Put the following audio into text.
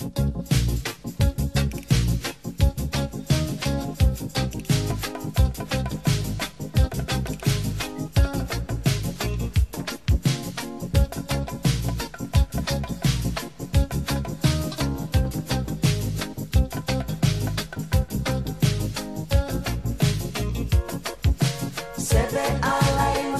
Seven ala imam